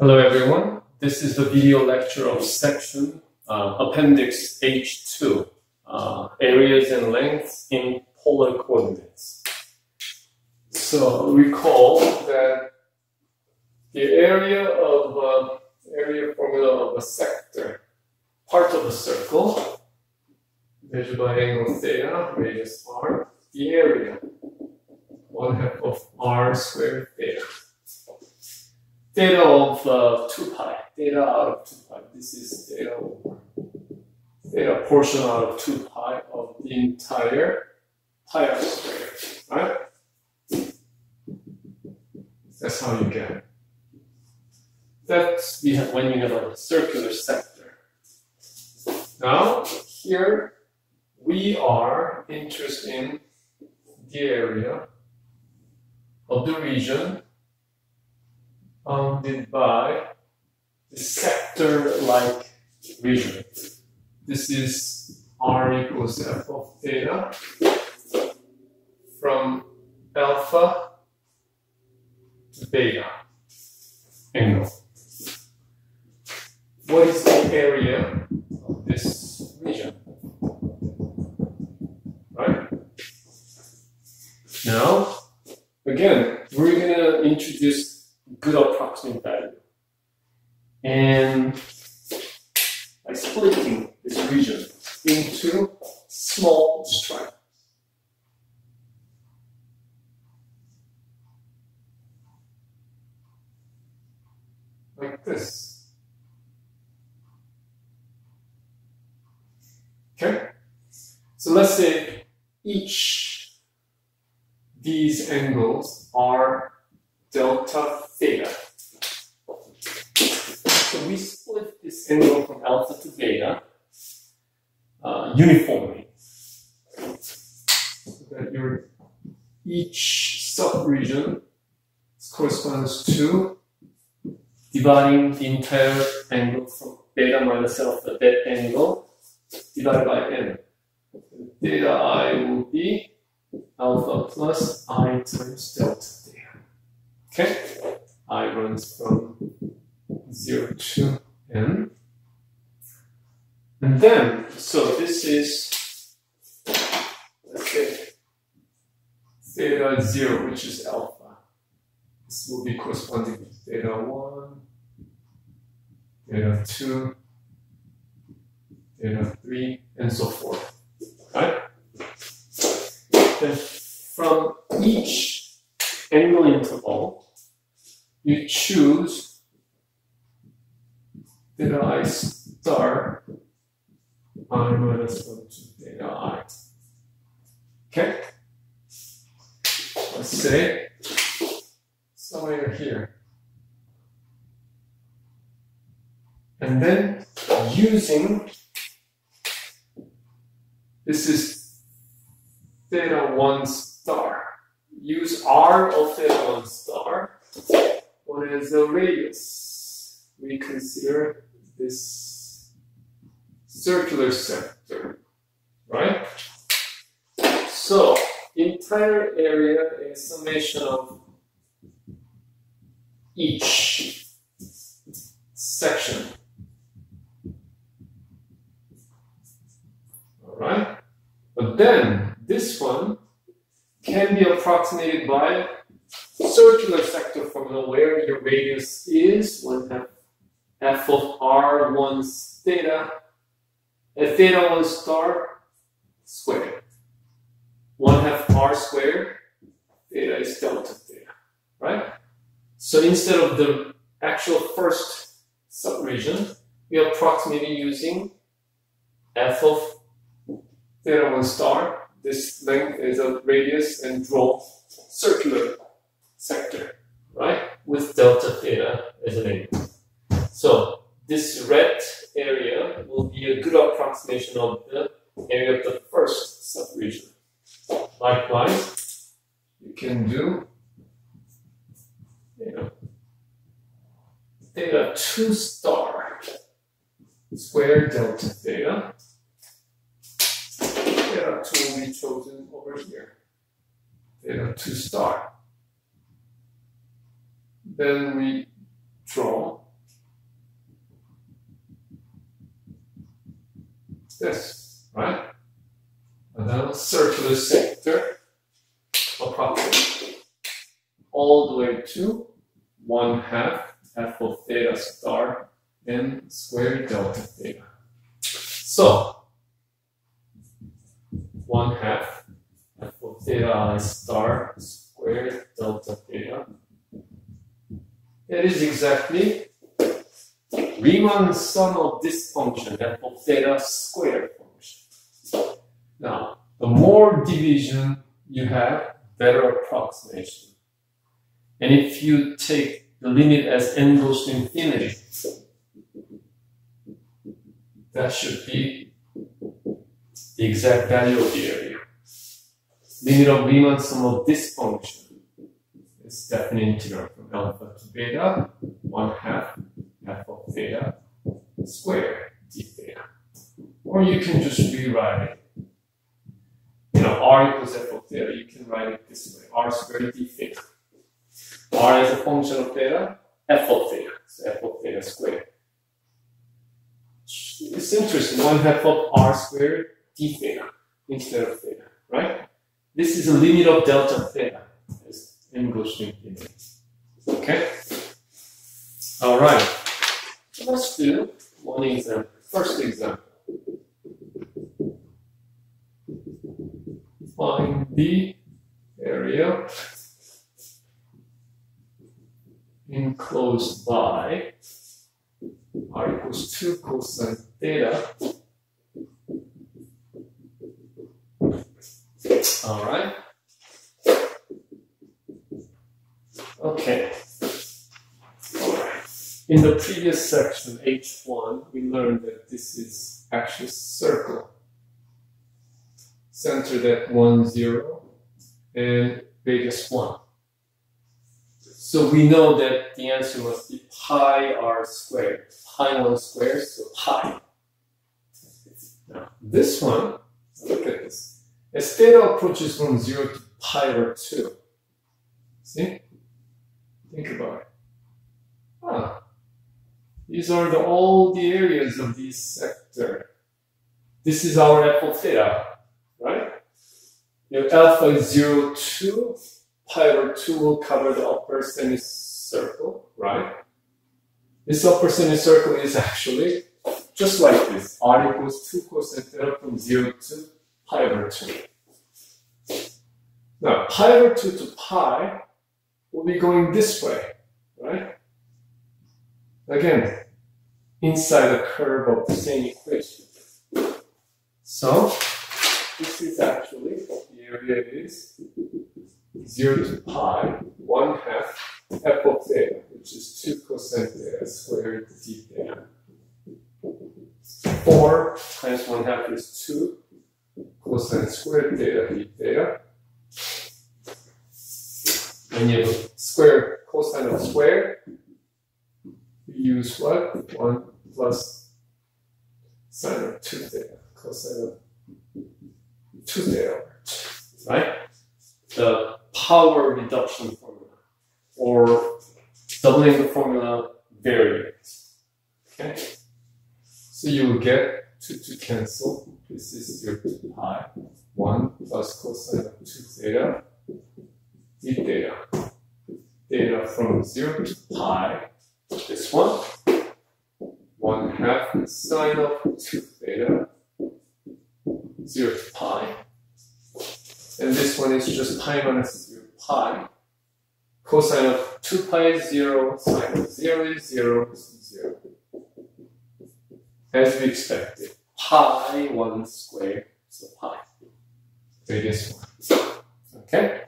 Hello everyone, this is the video lecture of section uh, appendix H2, uh, areas and lengths in polar coordinates. So recall that the area of uh, area formula of a sector, part of a circle, measured by angle theta, radius r, the area, one half of r squared theta theta of uh, 2 pi, theta out of 2 pi. This is data theta portion out of 2 pi of the entire pi r squared, right? That's how you get. That's when you have a circular sector. Now, here we are interested in the area of the region bounded by the sector-like region. This is r equals f of theta from alpha to beta angle. What is the area of this region? Right? Now, again, we're going to introduce good approximate value. And by splitting this region into small stripes. Like this. Okay? So let's say each these angles are delta theta. So we split this angle from alpha to beta uh, uniformly. So that your each subregion corresponds to dividing the entire angle from beta minus alpha, that angle divided by n. Theta i will be alpha plus i times delta. Okay, I runs from 0 to n. And then, so this is, let's say, theta 0, which is alpha. This will be corresponding to theta 1, theta 2, theta 3, and so forth. Right? Then from each angle interval, you choose theta i star i minus 1 to theta i. Okay? Let's say somewhere here. And then using this is theta 1 star. Use r of theta 1 star what is the radius? We consider this circular sector, right? So, entire area is summation of each section. Alright? But then, this one can be approximated by circular sector formula where your radius is one half f of r1 theta, a theta 1 star squared. 1 half r squared, theta is delta theta, right? So instead of the actual first subregion, we approximate using f of theta 1 star. This length is a radius and draw circular sector, right? With delta theta as an angle. So this red area will be a good approximation of the area of the first subregion. Likewise, you can do you know, theta 2 star square delta theta. Theta 2 will be chosen over here. Theta 2 star then we draw this, right? And then a circular sector approximately all the way to 1 half f of theta star n squared delta theta. So, exactly Riemann sum of this function, f of theta squared function. Now, the more division you have, better approximation. And if you take the limit as n goes to infinity, that should be the exact value of the area. Limit of Riemann sum of this function is definite integral from alpha to beta, 1 half f of theta squared d theta. Or you can just rewrite it. You know, r equals f of theta, you can write it this way, r squared d theta. r is a function of theta, f of theta, so f of theta squared. It's interesting, one half of r squared d theta instead of theta, right? This is a limit of delta theta goes to. Okay? All right. Let's do one example. First example. Find the area enclosed by r equals 2 cosine theta. All right. Okay. In the previous section, H1, we learned that this is actually a circle centered at 1, 0, and radius 1. So we know that the answer must be pi r squared, pi 1 squared, so pi. Now, this one, look at this. As theta approaches from 0 to pi over 2, see? Think about it. Ah, these are the, all the areas of this sector. This is r of theta, right? If alpha is 0, 2, pi over 2 will cover the upper semicircle, right? This upper semicircle is actually just like this. r equals 2 cosine theta from 0 to pi over 2. Now, pi over 2 to pi will be going this way, right? Again, inside the curve of the same equation. So, this is actually, the area is 0 to pi, 1 half f of theta, which is 2 cosine theta squared d theta. 4 times 1 half is 2 cosine squared theta d theta. When you have square cosine of square, you use what? 1 plus sine of 2 theta, cosine of 2 theta, right? The power reduction formula, or doubling the formula variance. Okay? So you will get 2 to cancel. This is 0 to pi. 1 plus cosine of 2 theta theta. Theta from 0 to pi. This one. 1 half sine of 2 theta. 0 to pi. And this one is just pi minus 0 pi. Cosine of 2 pi is 0, sine of 0 is 0, this is 0. As we expected, pi 1 squared, so pi. Radius 1. Okay?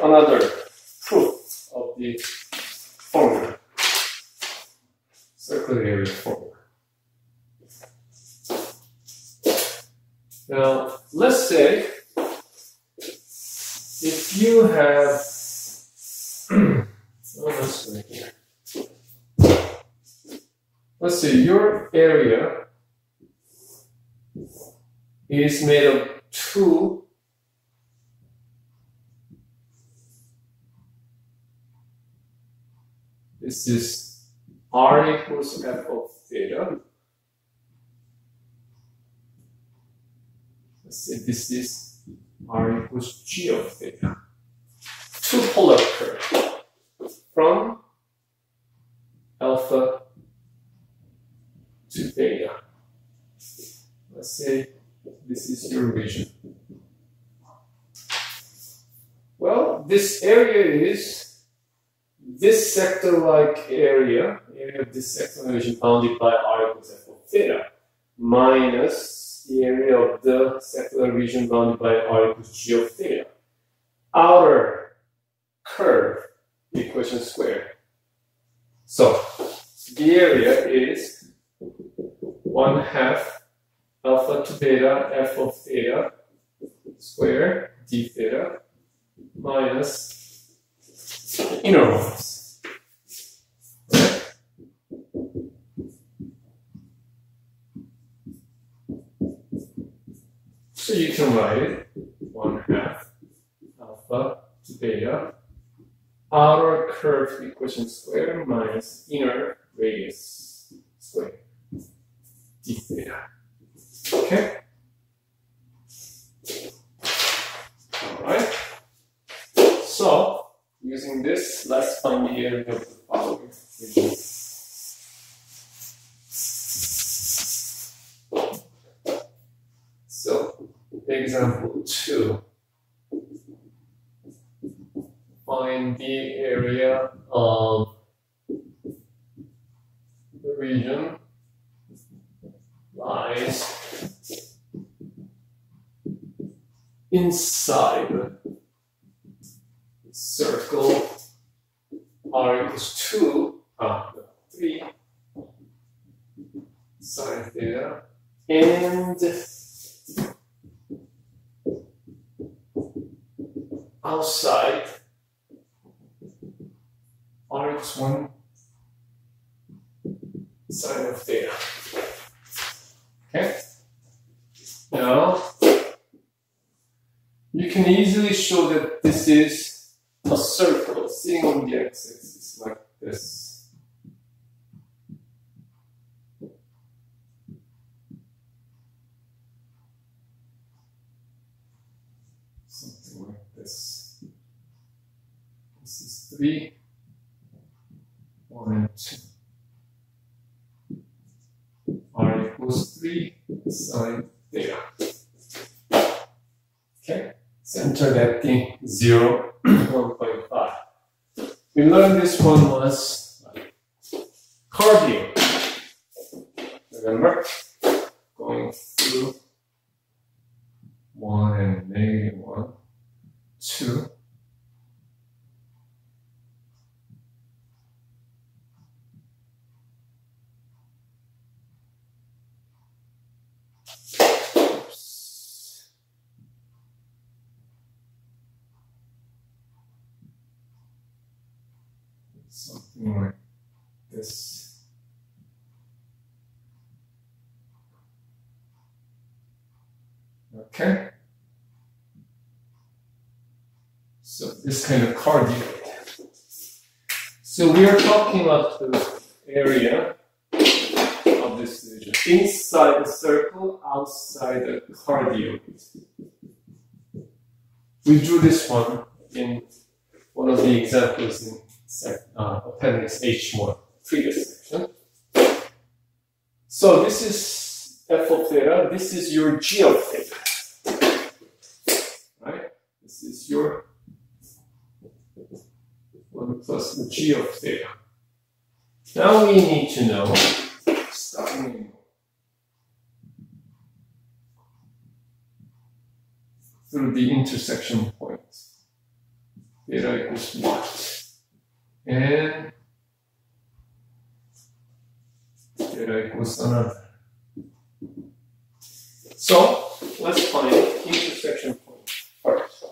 Another proof of the formula. Circular area formula. Now, let's say if you have, oh, let's see here. Let's see, your area is made of two This is r equals f of theta let's say this is r equals g of theta. Two polar curve from alpha to theta. Let's say this is your region. Well, this area is this sector-like area, area of this sector region bounded by r equals f of theta, minus the area of the sector region bounded by r equals g of theta. Outer curve equation squared. So, the area is 1 half alpha to beta f of theta square d theta minus inner ones. So you can write it 1 half alpha to beta outer curve equation square minus inner radius square d theta. Okay? Alright? So, using this, let's find the area of the following example 2. Find the area of the region. Lies inside. The circle r equals 2, ah, 3 sine theta, and outside r equals 1 sine of theta. Okay? Now, you can easily show that this is a circle sitting on the x-axis like this. Something like this. This is 3, 1 and 2. r equals 3 sine theta. Okay, centered at the 0, 1.5. We learned this one was cardioid. Remember? Going through 1 and negative 1, 2. Something like this. Okay. So this kind of cardioid. So we are talking about the area of this region. Inside the circle, outside the cardioid. We drew this one in one of the examples in uh, appendix H1, previous section. So this is f of theta, this is your g of theta. Right? This is your 1 plus the g of theta. Now we need to know, starting through the intersection points. Theta equals what? And theta equals another. So let's find intersection point first.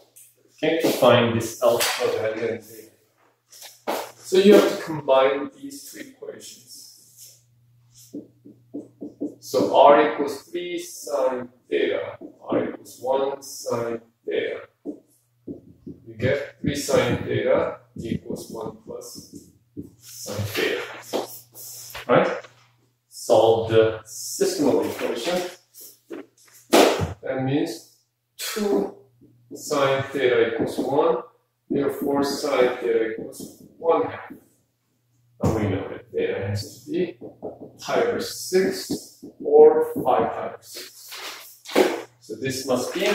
To find this alpha value and theta. So you have to combine these two equations. So r equals 3 sine theta, r equals 1 sine theta. You get 3 sine theta equals 1 plus sine theta. Right? Solve the system of equation. That means 2 sine theta equals 1. Therefore, sine theta equals 1 half. And we know that theta has to be pi over 6 or 5 pi over 6. So this must be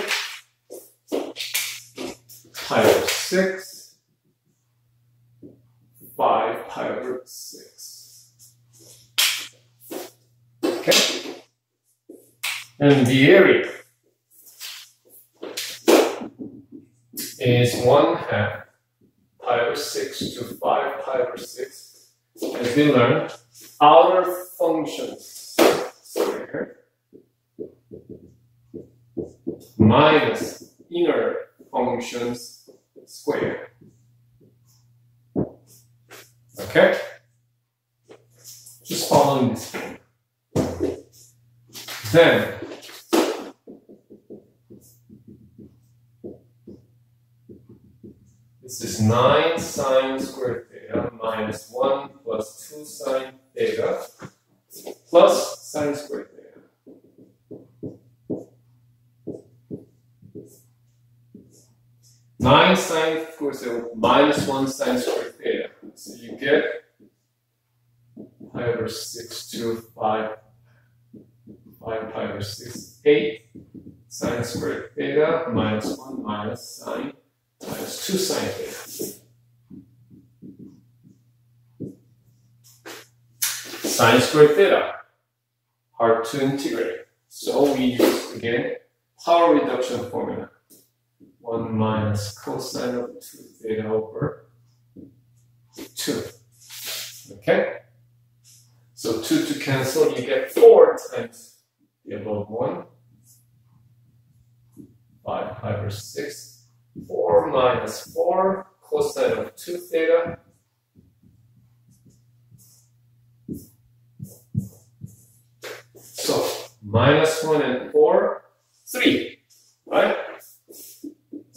pi over 6, 5 pi over 6. Okay? And the area is 1 half pi over 6 to 5 pi over 6. As we learned, outer functions square minus inner functions square. Okay? Just following this one. Then, this is 9 sine squared theta minus 1 plus 2 sine theta plus sine squared theta. 9 sine squared theta minus 1 sine squared theta. So you get pi over 6 to 5, 5 pi over 6, 8 sine squared theta minus 1 minus sine minus 2 sine theta. Sine squared theta, hard to integrate. So we use again power reduction formula. 1 minus cosine of 2 theta over 2. Okay? So 2 to cancel, you get 4 times the above 1. 5 pi over 6. 4 minus 4 cosine of 2 theta. So minus 1 and 4, 3, right?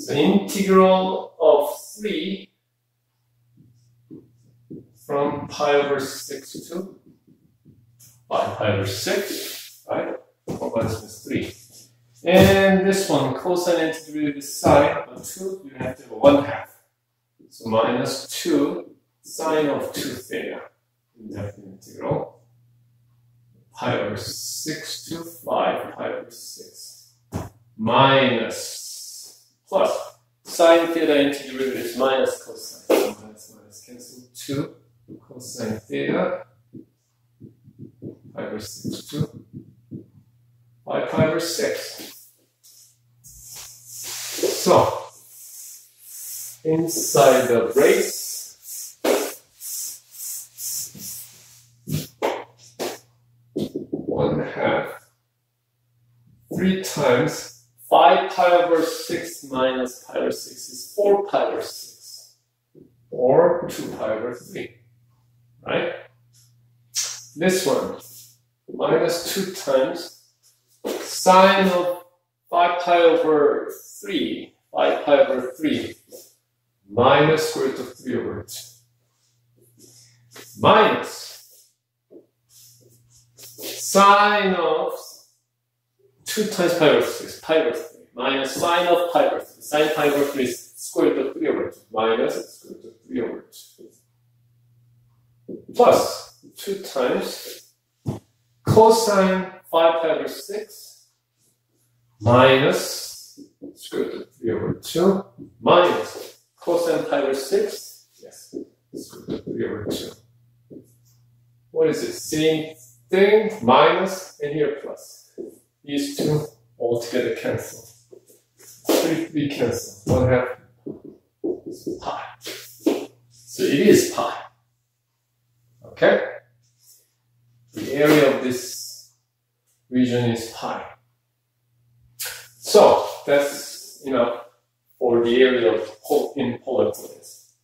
So integral of 3 from pi over 6 to 5 pi over 6, right? 4 minus 3. And this one, cosine integrated this sine of 2, you have to have 1 half. So minus 2 sine of 2 theta. Indefinite integral. Pi over 6 to 5 pi over 6. Minus plus sine theta integrated is minus cosine. So minus minus cancel 2 cosine theta pi over 6 to 5 pi over 6. So, inside the brace, one half, three times, 5 pi over 6 minus pi over 6 is 4 pi over 6, or 2 pi over 3, right? This one, minus 2 times sine of 5 pi over 3, 5 pi over 3, minus square root of 3 over 2. Minus sine of 2 times pi over 6, pi over 3, minus sine of pi over 3. Sine pi over 3 is square root of 3 over 2, minus square root of 3 over 2. Plus 2 times cosine 5 pi over 6 minus square root of 3 over 2 minus cosine pi over 6, yes, square root of 3 over 2. What is it? Same thing, minus, and here plus. These two altogether cancel. 3, 3 cancel. 1 half pi. So it is pi. Okay? The area of this region is pi. So that's you know for the area of pol- in polar planes.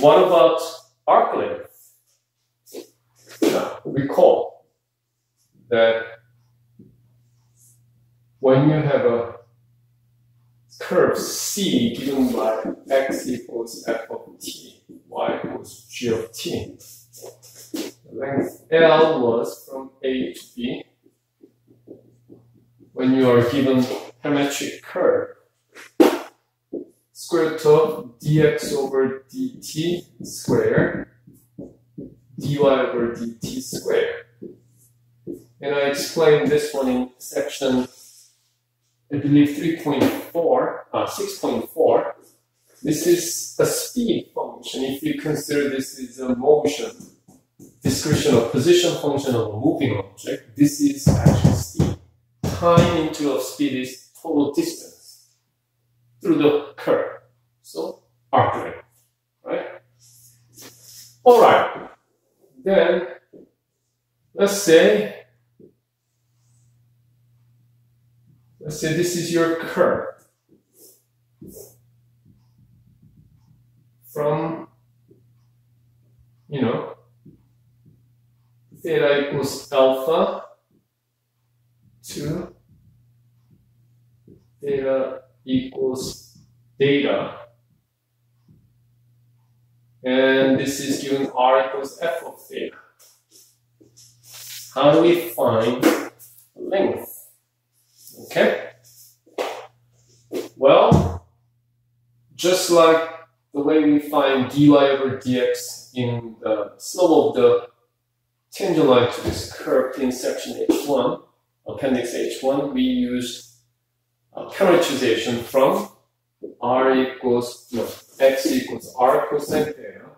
What about arc length? Now recall that when you have a curve C given by x equals f of t, y equals g of t, the length L was from A to B when you are given parametric curve square root of dx over dt square dy over dt square. And I explained this one in section, I believe 3.4, uh, 6.4. This is a speed function. If you consider this is a motion, description of position function of a moving object, this is actually speed. Time into of speed is total distance through the curve. So, arc length, right? All right. Then, let's say, let's say this is your curve from, you know, theta equals alpha to theta equals theta. And this is given r equals f of theta. How do we find length? Okay? Well, just like the way we find dy over dx in the slope of the tangent line to this curve in section H1, appendix H1, we use uh, parameterization from r equals, no, x equals r cosine theta,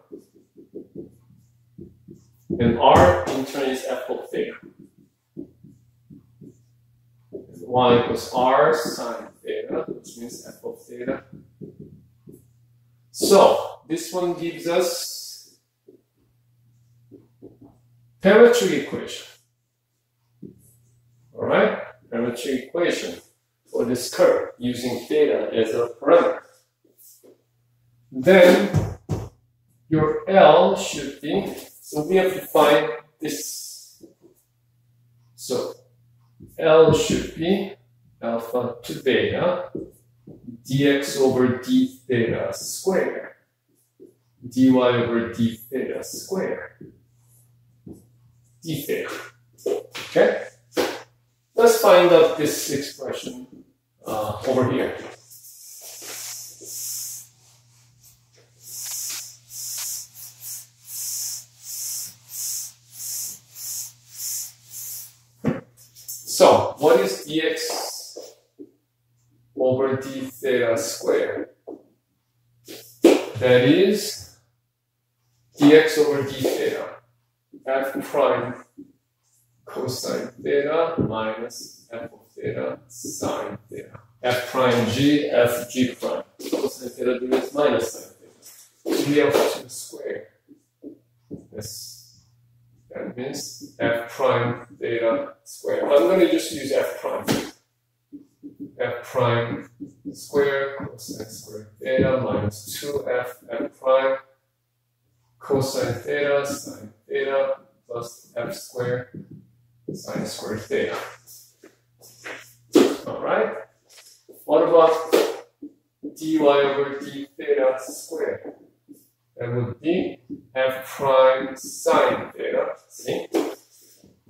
and r in turn is f of theta. And y equals r sine theta, which means f of theta. So, this one gives us parametric equation. Alright? Parametric equation for this curve using theta as a parameter. Then your L should be, so we have to find this. So L should be alpha to beta dx over d theta square dy over d theta square d theta. Okay? Let's find out this expression uh, over here. So, what is dx over d theta squared? That is dx over d theta f prime cosine theta minus f of theta sine theta. f prime g, f g prime. Cosine theta minus sine theta. To the square. Yes. That means f prime theta. I'm going to just use f prime. f prime square cosine square theta minus 2f f prime cosine theta sine theta plus f square sine squared theta. Alright? What about dy over d theta squared? That would be f prime sine theta. See?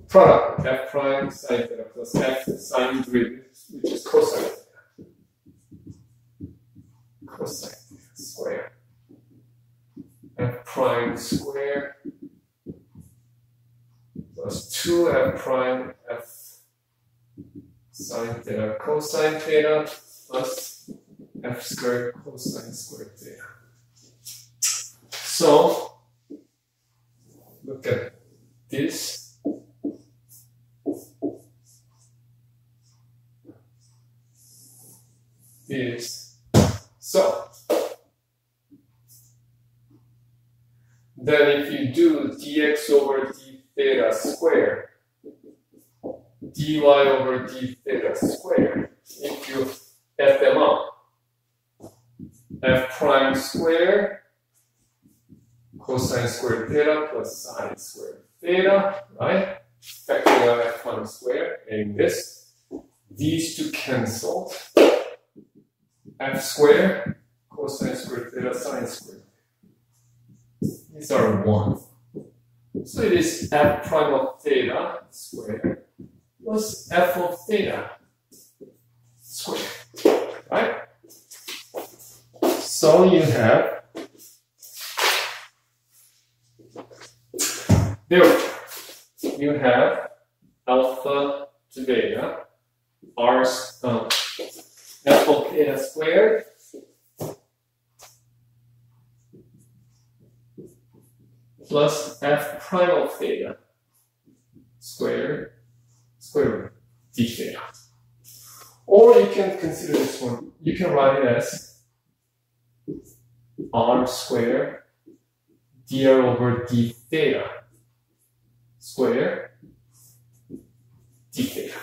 Product f prime sine f sine derivative, which is cosine. Cosine theta squared. f prime square plus 2f prime f sine theta cosine theta plus f squared cosine squared theta. So, look at this. This. So, then if you do dx over d theta squared, dy over d theta squared, if you add them up, f prime squared cosine squared theta plus sine squared theta, right? Factoring out f prime squared, and this, these two cancel. F squared cosine squared theta sine squared. These are 1. So it is f prime of theta squared plus f of theta squared, right? So you have therefore you have alpha to beta r um, f of beta squared plus f prime of theta squared square root d theta. Or you can consider this one. You can write it as r squared dr over d theta squared d theta.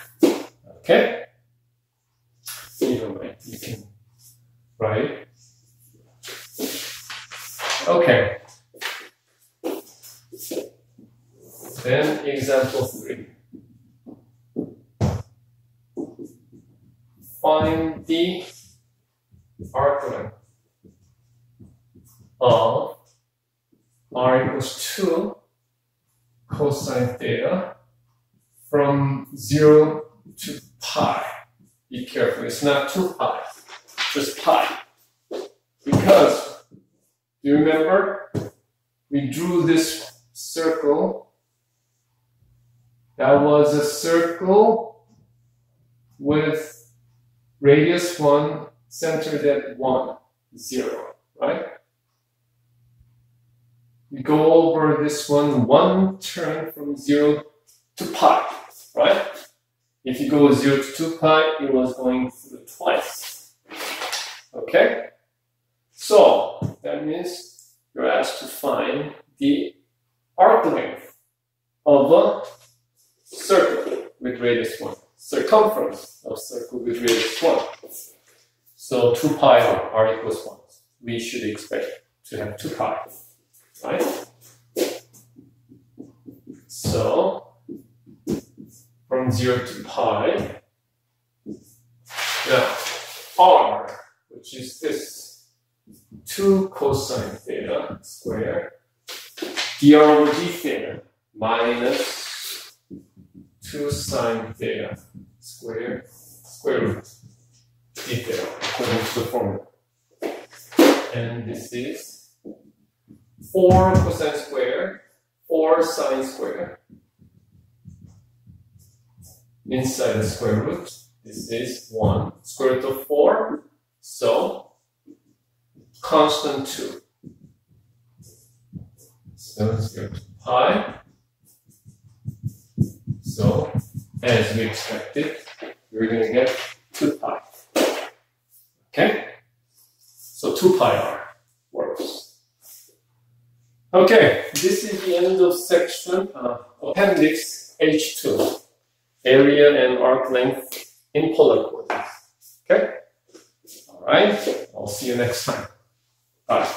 Okay? Either way, you can write. Okay. Then example three. Find the arc length of r equals 2 cosine theta from 0 to pi. Be careful, it's not 2 pi, just pi. Because, do you remember? We drew this circle. That was a circle with radius 1 centered at 1, 0, right? We go over this one one turn from 0 to pi, right? If you go 0 to 2 pi, it was going through twice. Okay? So, that means you're asked to find the arc length of a circle with radius 1. Circumference of circle with radius 1. So 2 pi r, r equals 1. We should expect to have 2 pi, right? So, from 0 to pi, now r, which is this, 2 cosine theta squared dr over d theta minus 2 sine theta squared square root d theta according to the formula. And this is 4 cosine squared, 4 sine squared inside the square root. This is 1 square root of 4. So, constant 2. So let's go to pi. So, as we expected, we're going to get 2 pi. Okay? So 2 pi r works. Okay, this is the end of section uh, appendix H2, area and arc length in polar coordinates. Okay? All right? I'll see you next time. Bye.